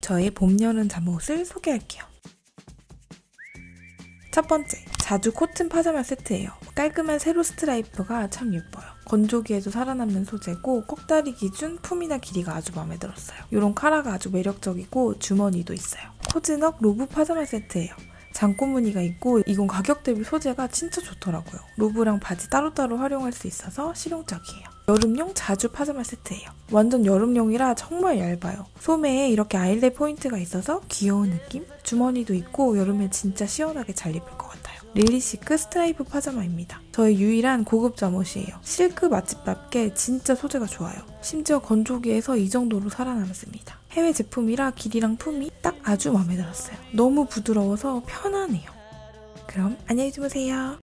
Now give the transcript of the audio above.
저의 봄, 여름 잠옷을 소개할게요. 첫 번째, 자주 코튼 파자마 세트예요. 깔끔한 세로 스트라이프가 참 예뻐요. 건조기에도 살아남는 소재고 꺽다리 기준 품이나 길이가 아주 마음에 들었어요. 이런 카라가 아주 매력적이고 주머니도 있어요. 코즈넉 로브 파자마 세트예요. 잔꽃 무늬가 있고 이건 가격 대비 소재가 진짜 좋더라고요. 로브랑 바지 따로따로 활용할 수 있어서 실용적이에요. 여름용 자주 파자마 세트예요. 완전 여름용이라 정말 얇아요. 소매에 이렇게 eyelet 포인트가 있어서 귀여운 느낌? 주머니도 있고 여름에 진짜 시원하게 잘 입을 것 같아요. 릴리실크 스트라이프 파자마입니다. 저의 유일한 고급 잠옷이에요. 실크 맛집답게 진짜 소재가 좋아요. 심지어 건조기에서 이 정도로 살아남습니다. 해외 제품이라 길이랑 품이 딱 아주 마음에 들었어요. 너무 부드러워서 편하네요. 그럼 안녕히 주무세요.